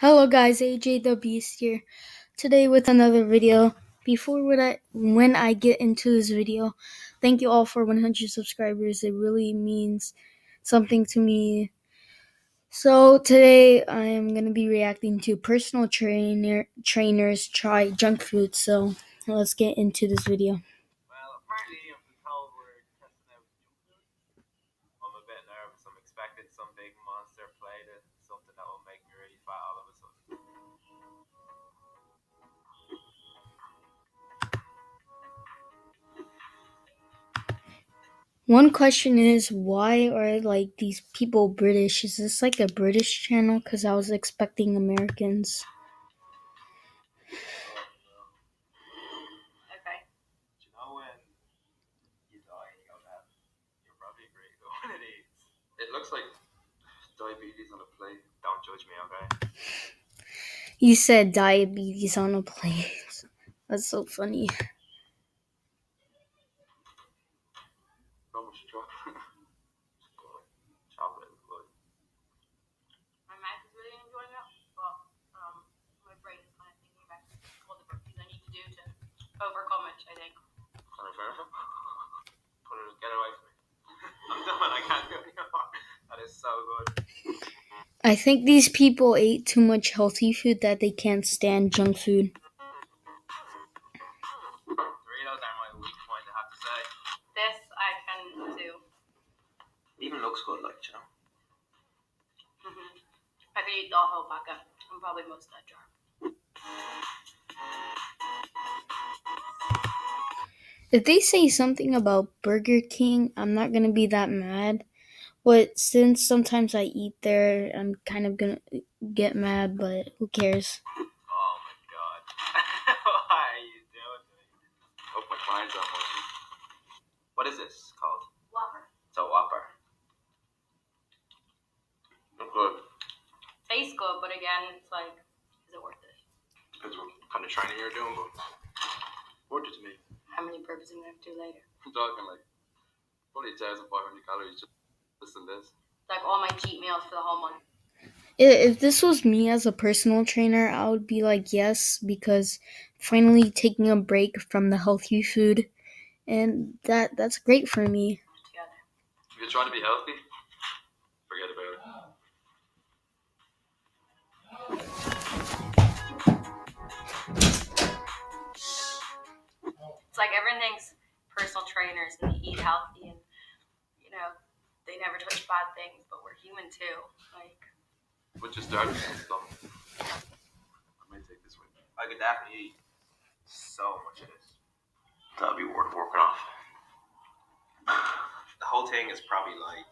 Hello guys, AJ the Beast here. Today with another video. Before when I when I get into this video, thank you all for 100 subscribers. It really means something to me. So today I am gonna be reacting to personal trainer trainers try junk food. So let's get into this video. Well, apparently I'm a bit nervous. I'm expecting some big monster plate and something that will make me really fat One question is why are like these people British? Is this like a British channel? Cause I was expecting Americans. Okay. You know when you die and you go? You're probably agree to one of these. It looks like diabetes on a plate. Don't judge me, okay? You said diabetes on a plate. That's so funny. So much chocolate. Good. chocolate is good. My mouth is really enjoying it, but um, my brain is kind of thinking about all the burpees I need to do to overcome it, I think. Can I? Put it, get away from me. I'm done. I can't do it anymore. That is so good. I think these people ate too much healthy food that they can't stand junk food. Doritos are my weak point, I have to say. This I can do. Even looks good, like, you know. hmm I could eat the whole packet and probably most of that jar. If they say something about Burger King, I'm not gonna be that mad. But since sometimes I eat there, I'm kind of gonna get mad, but who cares? Oh my god. Why are you doing to me? Hope my clients are watching. What is this called? Whopper. It's a Whopper. Look good. Tastes good, but again, it's like, is it worth it? Depends what kind of training you're doing, but worth it to me. How many burpees am I gonna do later? I'm talking like probably 1,500 calories just just in this. Like all my cheat meals for the whole month. If this was me as a personal trainer, I would be like, yes, because finally taking a break from the healthy food, and that that's great for me. If you're trying to be healthy, forget about it. Trainers and they eat healthy and you know they never touch bad things, but we're human too. Like Once you start with some stuff, I might take this with me. I could definitely eat so much of this. That'd be worth working off. The whole thing is probably like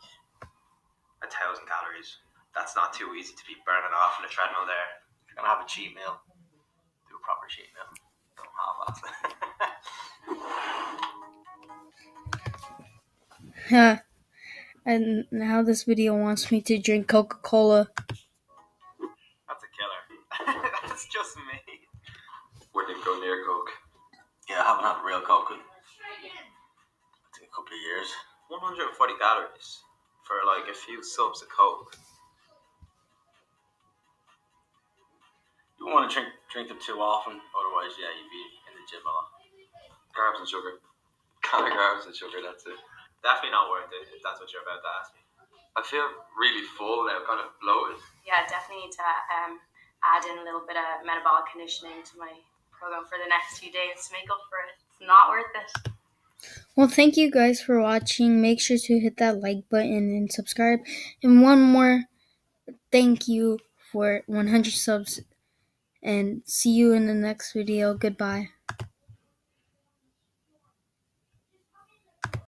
a thousand calories. That's not too easy to be burning off on a treadmill there. If you're gonna have a cheat meal, do a proper cheat meal. Don't half-ass it. and now this video wants me to drink Coca Cola. That's a killer. That's just me. Wouldn't go near Coke. Yeah, I haven't had real Coke in a couple of years. 140 calories for like a few subs of Coke. You don't want to drink drink them too often, otherwise, yeah, you'd be in the gym a lot. Carbs and sugar. Kind of carbs and sugar, that's it. Definitely not worth it if that's what you're about to ask me. I feel really full now, kind of bloated. yeah, definitely need to um, add in a little bit of metabolic conditioning to my program for the next few days to make up for it. It's not worth it. Well, thank you guys for watching. Make sure to hit that like button and subscribe. And one more thank you for 100 subs. And see you in the next video. Goodbye.